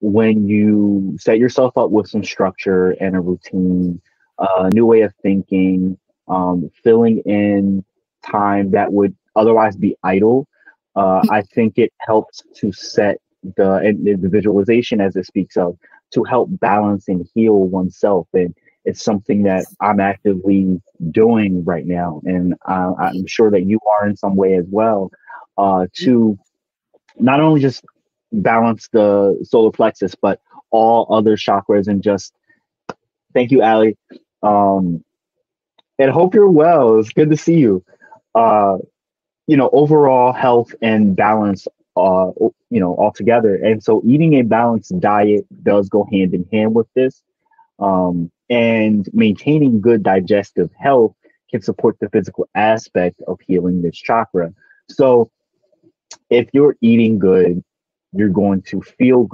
when you set yourself up with some structure and a routine, a uh, new way of thinking, um, filling in time that would otherwise be idle, uh, I think it helps to set the, and the visualization as it speaks of to help balance and heal oneself. And it's something that I'm actively doing right now. And uh, I'm sure that you are in some way as well uh, to not only just balance the solar plexus, but all other chakras and just thank you, Ali. Um, and hope you're well. It's good to see you. Uh, you know, overall health and balance, uh, you know, all together. And so eating a balanced diet does go hand in hand with this. Um, and maintaining good digestive health can support the physical aspect of healing this chakra. So if you're eating good, you're going to feel